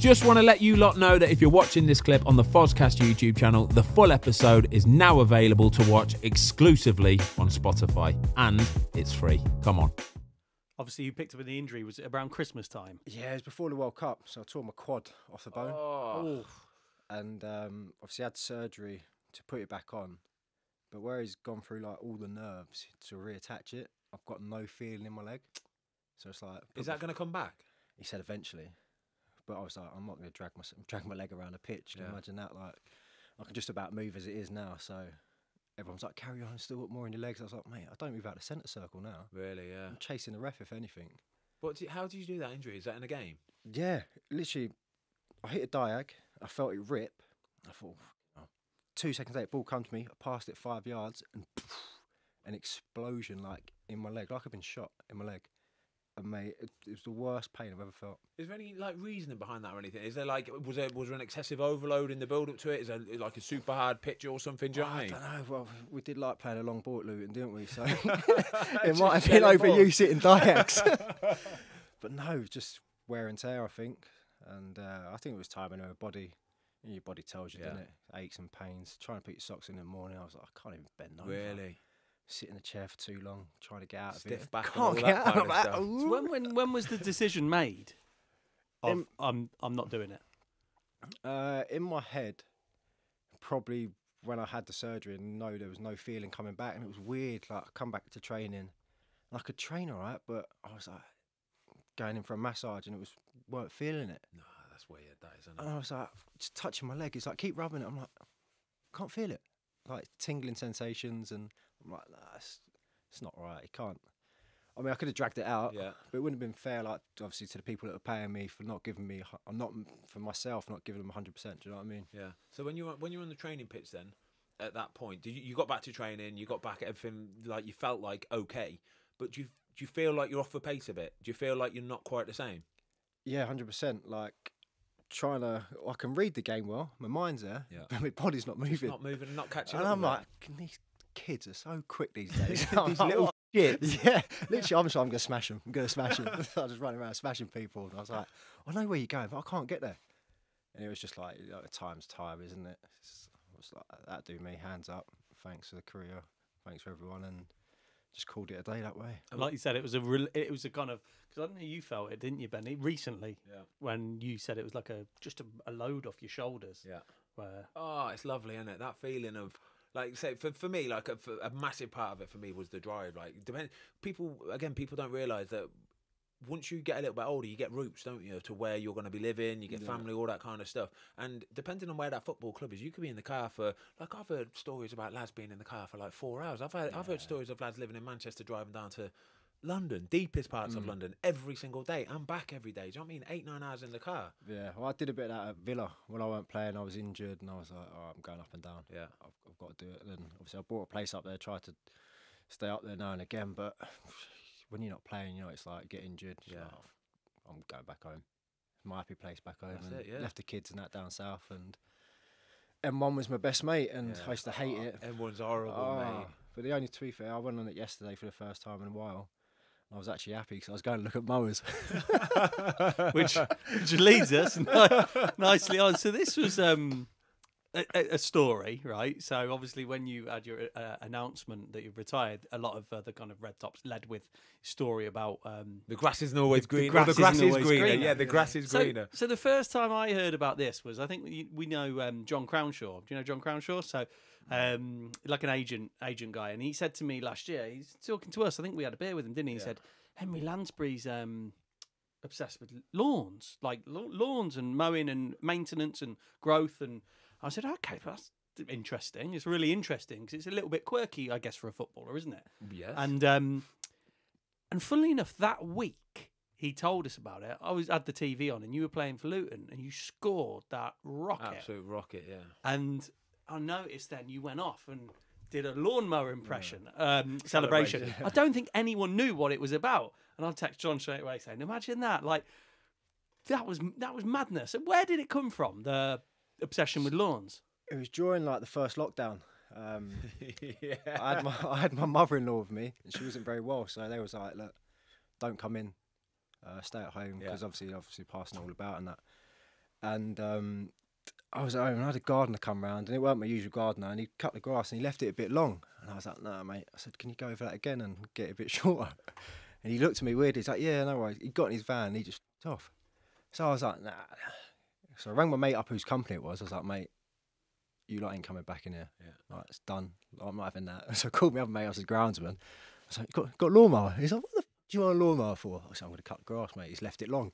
Just want to let you lot know that if you're watching this clip on the Fozcast YouTube channel, the full episode is now available to watch exclusively on Spotify and it's free. Come on. Obviously, you picked up the injury. Was it around Christmas time? Yeah, it was before the World Cup, so I tore my quad off the bone, Oh, and um, obviously had surgery to put it back on. But where he's gone through like all the nerves to reattach it, I've got no feeling in my leg. So it's like, Is that going to come back? he said eventually, but I was like, I'm not going to drag my drag my leg around a pitch. Can you Yeah. imagine that? Like, I can just about move as it is now. So everyone's like, carry on, still got more in your legs. I was like, mate, I don't move out the centre circle now. Really, yeah. I'm chasing the ref if anything. But do- how did you do that injury? Is that in a game? Yeah, literally, I hit a diag. I felt it rip. I thought, oh. two seconds later, ball come to me. I passed it five yards, and an explosion like in my leg, like I've been shot in my leg. And mate, it, it was the worst pain I've ever felt. Is there any like reasoning behind that or anything? Is there like was there was there an excessive overload in the build up to it? Is there like a super hard pitch or something? Do you know what I mean? don't know. Well, we did like playing a long ball at Luton, didn't we? So it might have been overuse it in diags. but no, just wear and tear, I think. And uh, I think it was time in her body. Your body tells you, Yeah. doesn't it? Aches and pains. Trying to put your socks in in the morning, I was like, I can't even bend over. Really Sit in a chair for too long, trying to get out of stiff it. back and Can't all get that out kind of of that. stuff. So when, when when was the decision made? Of, Um, I'm I'm not doing it. Uh, in my head, probably when I had the surgery and no, there was no feeling coming back, and it was weird. Like I come back to training, and I could train all right, but I was like going in for a massage, and it was weren't feeling it. No, that's weird. That isn't And I was like just touching my leg. It's like keep rubbing it. I'm like can't feel it, like tingling sensations, and I'm like nah, it's, it's not right. It can't. I mean, I could have dragged it out, Yeah. but it wouldn't have been fair. Like obviously to the people that are paying me for not giving me, I'm not for myself, not giving them 100. percent Do you know what I mean? Yeah. So when you were when you were on the training pitch, then at that point, did you, you got back to training? You got back at everything like you felt like okay, but do you do you feel like you're off the pace a bit? Do you feel like you're not quite the same? Yeah, hundred percent. Like trying to, I can read the game well. My mind's there, Yeah. but my body's not moving. Not moving, not catching and. I'm like, "Can these kids are so quick these days. These little "What?" Yeah, literally, I'm just, I'm gonna smash them. I'm gonna smash them. I was just running around smashing people, and I was like, I know where you're going, but I can't get there. And it was just like, you know, time's time, isn't it? It's, I was like, that do me. Hands up. Thanks for the career. Thanks for everyone, and just called it a day that way. And like you said, it was a rel it was a kind of because I don't know you felt it, didn't you, Benny? Recently, Yeah. when you said it was like a just a, a load off your shoulders. Yeah. Where Oh, it's lovely, isn't it? That feeling of like say for, for me, like a, a massive part of it for me was the drive. Like depend people again, people don't realise that once you get a little bit older, you get roots, don't you, to where you're going to be living. You get family, all that kind of stuff. And depending on where that football club is, you could be in the car for like I've heard stories about lads being in the car for like four hours. I've heard, I've heard stories of lads living in Manchester driving down to. London, deepest parts of London, every single day. I'm back every day. Do you know what I mean? Eight, nine hours in the car. Yeah, well, I did a bit of that at Villa when I weren't playing. I was injured, and I was like, "Oh, I'm going up and down. Yeah. I've, I've got to do it." And then obviously, I bought a place up there, tried to stay up there now and again. But when you're not playing, you know, it's like get injured. Yeah. like, "Oh, I'm going back home. My happy place back home. That's and it, yeah. Left the kids and that down south, and M1 was my best mate, and Yeah. I used to hate it. Everyone's horrible, Ah, mate. But the only to be fair, I went on it yesterday for the first time in a while. I was actually happy because I was going to look at mowers. which which leads us ni- nicely on. So this was um, a, a- story, right? So obviously, when you had your uh, announcement that you've retired, a lot of uh, the kind of red tops led with story about. Um, The grass isn't always green. grass the grass isn't is greener. greener. Yeah, the grass is so, greener. so the first time I heard about this was I think we, we know um, John Crownshaw. Do you know John Crownshaw? So. Um, like an agent, agent guy, and he said to me last year. He's talking to us. I think we had a beer with him, didn't he? He said Henri Lansbury's um, obsessed with lawns, like lawns and mowing and maintenance and growth. And I said, okay, that's interesting. It's really interesting because it's a little bit quirky, I guess, for a footballer, isn't it? Yes. And um, and funnily enough, that week he told us about it. I was had the TV on, and you were playing for Luton, and you scored that rocket. Absolute rocket, yeah. And I noticed then you went off and did a lawnmower impression um, celebration. Celebration. I don't think anyone knew what it was about. And I text John straight away saying, "Imagine that! Like that was that was madness. Where did it come from? The obsession with lawns." it was during like the first lockdown. Um, yeah. I had my I had my mother-in-law with me, and she wasn't very well, so they was like, "Look, don't come in, uh, stay at home," Yeah. because obviously, obviously, passing all about and that. and um, I was at home and I had a gardener come round, and it weren't my usual gardener, and he cut the grass and he left it a bit long, and I was like, "No, mate," I said, "Can you go over that again and get it a bit shorter?" And he looked at me weird. He's like, "Yeah, no worries." He got in his van, and he just off. So I was like, "Nah." So I rang my mate up, whose company it was. I was like, "Mate, you lot ain't coming back in here. Yeah. Like, it's done. I'm not having that." So I called me up, mate. I was his groundsman. I was like, "Got got a lawnmower?" He's like, "What the f- do you want a lawnmower for?" I said, "I'm going to cut grass, mate." He's left it long.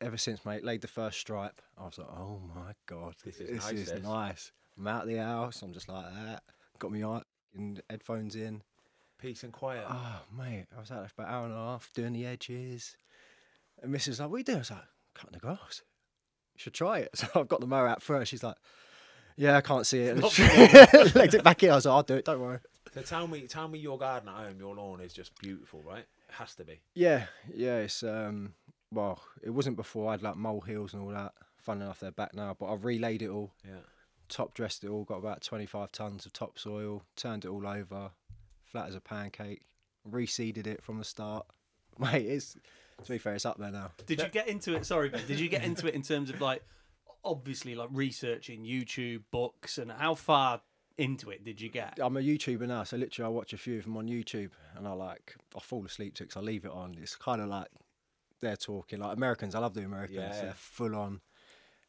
Ever since, mate, laid the first stripe. I was like, "Oh my god, This is nice, is this." nice." I'm out of the house. I'm just like that. Got my headphones in. Peace and quiet. Oh, mate, I was out there for about an hour and a half doing the edges. And Mrs. like, what are you doing? I was like, cutting the grass. You should try it. So I've got the mower out first. She's like, yeah, I can't see it. Legged it back in. I was like, I'll do it, don't worry. So tell me, tell me your garden at home, your lawn is just beautiful, right? It has to be. Yeah, yeah, it's, um, well, it wasn't before. I had like mole hills and all that. Fun enough, they're back now. But I've relaid it all, Yeah. top dressed it all, got about 25 tons of topsoil, turned it all over, flat as a pancake, reseeded it from the start. Mate, it's, to be fair, it's up there now. Did you get into it? Sorry, Ben. Did you get into it in terms of like, obviously, like researching YouTube, books, and how far into it did you get? I'm a YouTuber now, so literally I watch a few of them on YouTube, and I like I fall asleep to it 'cause I leave it on. It's kind of like they're talking like Americans. I love the Americans. Yeah. They're full on,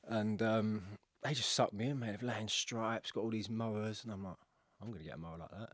and um, they just suck me in, man. They've laying stripes, got all these mowers, and I'm like, I'm gonna get a mower like that.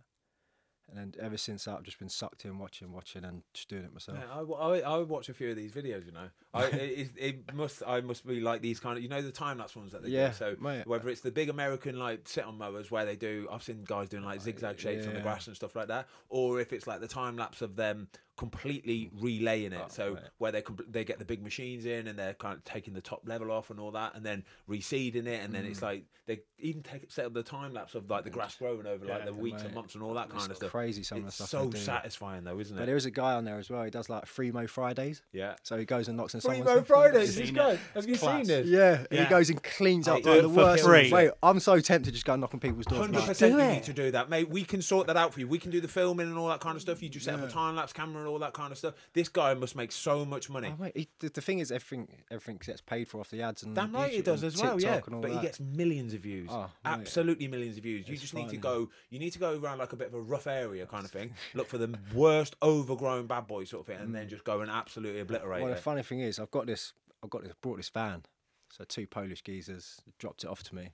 And then ever since that, I've just been sucked in, watching, watching, and just doing it myself. Yeah, I, I, I watch a few of these videos. You know, I it, it, must I must be like these kind of you know the time lapse ones that they Yeah, do. So mate. whether it's the big American like sit on mowers where they do, I've seen guys doing like zigzag shapes on the grass and stuff like that, or if it's like the time lapse of them completely relaying it. Oh, so mate. where they compl- they get the big machines in and they're kind of taking the top level off and all that, and then reseeding it, and then Mm. it's like they even take set up the time lapse of like the grass growing over like the weeks and months and all that It's kind of stuff. crazy some of the It's stuff so they do. satisfying though, isn't it? But it? there is a guy on there as well. He does like free mow Fridays, Yeah. so he goes and knocks on someone's. Primo Fridays, Seen this guy. Have you Class. seen this? Yeah, Yeah. he goes and cleans up like the worst. free. Wait, I'm so tempted to just go knock on people's doors. Hundred percent, you need to do that, mate. We can sort that out for you. We can do the filming and all that kind of stuff. You just set up a time lapse camera and all that kind of stuff. This guy must make so much money. Oh, mate, he, the, the thing is, everything everything gets paid for off the ads and Damn right he YouTube does as well, yeah. TikTok and all But he gets millions of views. Oh. Absolutely millions of views. You It's just need to fine. go. You need to go around like a bit of a rough area kind of thing. Look for the worst overgrown bad boy sort of thing, and then just go and absolutely obliterate Mm. Well, the funny thing is, I've got this. I've got this. Brought this van. So two Polish geezers dropped it off to me,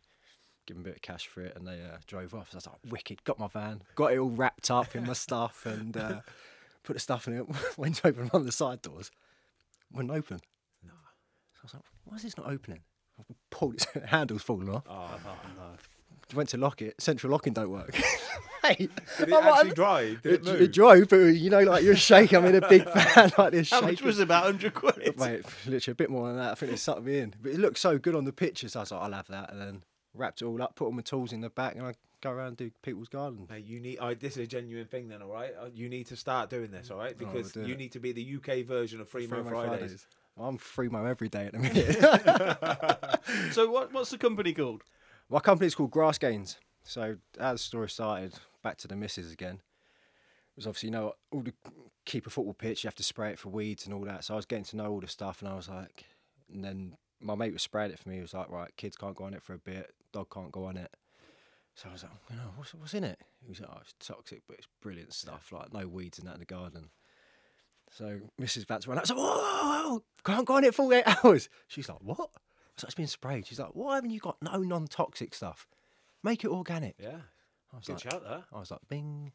give them a bit of cash for it, and they uh, drove off. So I was like, wicked. Got my van, got it all wrapped up in my stuff, and uh, put the stuff in it. Went to open one of the side doors, wouldn't open. No. So I was like, why is this not opening? I pulled its handles falling off. Oh, Went to lock it. Central locking don't work. Mate, Did it I'm like, actually drive? Did It, it, it drove, but you know, like you're shaking. I'm in a big van like this. How much was about hundred quid? Mate, literally a bit more than that. I think it sucked me in. But it looked so good on the pictures. I was like, I'll have that. And then wrapped it all up, put all my tools in the back, and I go around and do people's gardens. Mate, you need. I, this is a genuine thing, then. All right, Uh, you need to start doing this. All right, Oh, because do you it. need to be the UK version of Free Mow Free Mow Fridays. I'm free mo every day at the minute. So what? What's the company called? my company's called Grass Gains. So as the story started, back to the misses again. It was obviously, you know, all the keep a football pitch, you have to spray it for weeds and all that. So I was getting to know all the stuff, and I was like, and then my mate was spraying it for me. He was like, right, kids can't go on it for a bit, dog can't go on it. So I was like, you know, what's, what's in it? He was like, oh, it's toxic, but it's brilliant stuff. Like no weeds and that in the garden. So Mrs. Vats ran out. I was like, whoa, whoa, whoa, can't go on it 48 hours. She's like, what? I was like, it's been sprayed. She's like, why haven't you got no non-toxic stuff? Make it organic. Yeah, I was good like, shout there. I was like, Bing.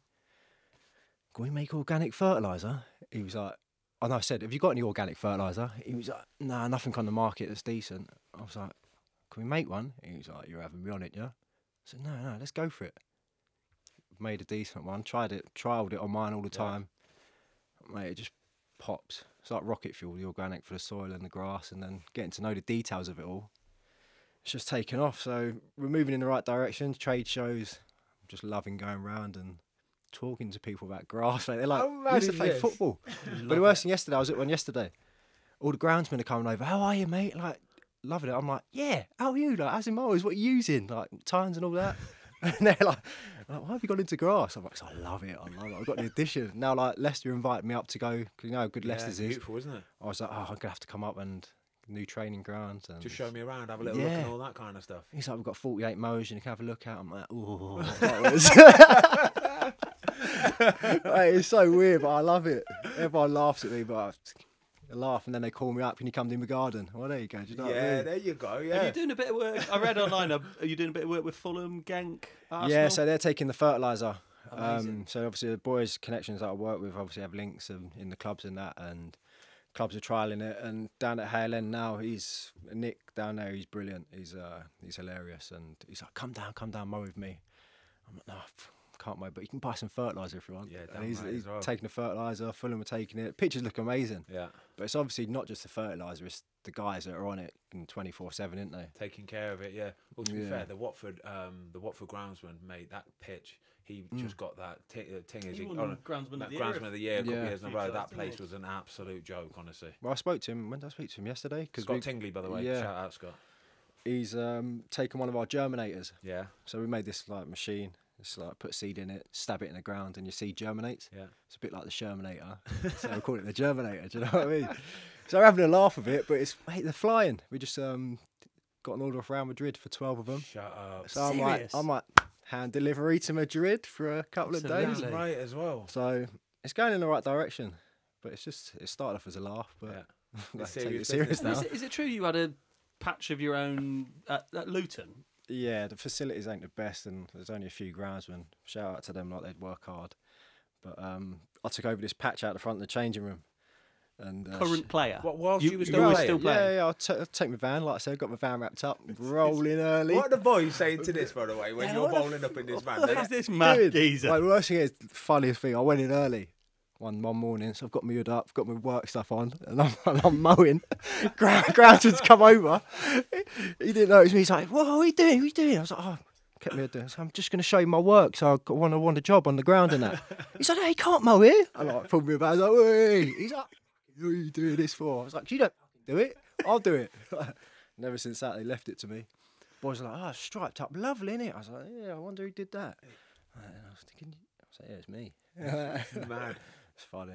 Can we make organic fertilizer? He was like, and I said, have you got any organic fertilizer? He was like, nah, nothing on the market that's decent. I was like, can we make one? He was like, you're having me on it, yeah? I said, no, no, let's go for it. Made a decent one, tried it, trialed it on mine all the Yeah. time. Mate, it just pops. It's like rocket fuel, the organic for the soil and the grass, and then getting to know the details of it all. It's just taken off. So we're moving in the right direction. Trade shows, I'm just loving going around and talking to people about grass. Mate. They're like, How we used to play this? football. but the worst thing yesterday, I was at one yesterday. All the groundsmen are coming over. How are you, mate? Like, loving it. I'm like, yeah. How are you? Like, how's your mowers? What are you using? Like, tines and all that. and they're like, like, why have you gone into grass? I'm like, I love it. I love it. I've got the addition. Now, like, Leicester invited me up to go, 'cause you know how good Yeah, Leicester's is. beautiful, isn't it? I was like, oh, I'm going to have to come up and new training grounds. And Just show me around, have a little look Yeah. and all that kind of stuff. He's like, we've got 48 mowers, and you can have a look at. I'm like, ooh. that it's so weird, but I love it. Everyone laughs at me, but I I laugh, and then they call me up. Can you come to my garden? Well, there you go. Do you know what I yeah, mean? there you go. Are you doing a bit of work? I read online. Are are you doing a bit of work with Fulham, Genk, Arsenal? Yeah, so they're taking the fertilizer. Um, so obviously the boys' connections that I work with obviously have links in, in the clubs and that, and clubs are trialing it. And down at Hale End now, he's Nick down there. He's brilliant. He's uh, he's hilarious, and he's like, "Come down, come down, mow with me." I'm like, "No, f- can't wait. but you can buy some fertilizer if you want." Yeah, and he's, right he's well. taking the fertilizer. Fulham are taking it. Pictures look amazing, Yeah. but it's obviously not just the fertilizer; it's the guys that are on it 24 seven, isn't they? taking care of it. Yeah. Well, to be Yeah. fair, the Watford, um, the Watford groundsman made that pitch. He just got that t- uh, thing. Is He he, won groundsman that of the year. groundsman of the year a couple Yeah. years in a row. That place was an absolute joke, honestly. Well, I spoke to him. When did I speak to him yesterday? Scott we- Tingley, by the way. yeah. Shout out, Scott. he's um, taken one of our germinators. Yeah. So we made this like machine. It's like put seed in it, stab it in the ground, and your seed germinates. Yeah. It's a bit like the Shermanator. so we call it the Germinator. Do you know what I mean? So we're having a laugh of it, but it's mate, they're flying. We just um, got an order off Real Madrid for twelve of them. Shut up. So I'm like, I'm like hand delivery to Madrid for a couple of days. Absolutely. right as well. So it's going in the right direction. But it's just it started off as a laugh, but Yeah. let's serious take it business serious now. Is it, is it true you had a patch of your own at, at Luton? Yeah, the facilities ain't the best, and there's only a few groundsmen. Shout out to them, like they'd work hard. But um, I took over this patch out the front of the changing room, and uh, Current player. What, whilst You- you, were you still were playing? still playing? Yeah, yeah. I'll, take my van. Like I said, got my van wrapped up, rolling early. What are the boys saying to this, by the way, when Yeah, you're what the bowling up in this van? What is this mad Dude, geezer? Like, the worst thing is, the funniest thing, I went in early one one morning, so I've got my hood up, got my work stuff on, and I'm, and I'm mowing. Groundsman's come over. He didn't was me. He's like, "What are you doing? What are you doing?" I was like, "Oh." Kept me down. So I'm just going to show you my work. So I one. I want a job on the ground and that. He's like, "No, you can't mow here." I like pulled me about. I was like, "Wait." He's like, "Who are you doing this for?" I was like, "You don't do it. I'll do it." and ever since that, they left it to me. Boys are like, "Oh, striped up, lovely, innit?" I was like, "Yeah, I wonder who did that." And I was thinking, I was like, "Yeah, it's me." Mad. It's funny.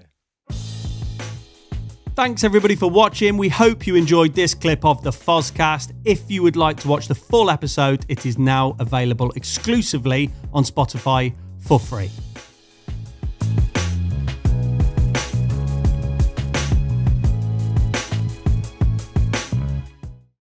Thanks everybody for watching. We hope you enjoyed this clip of the Fozcast. If you would like to watch the full episode, it is now available exclusively on Spotify for free.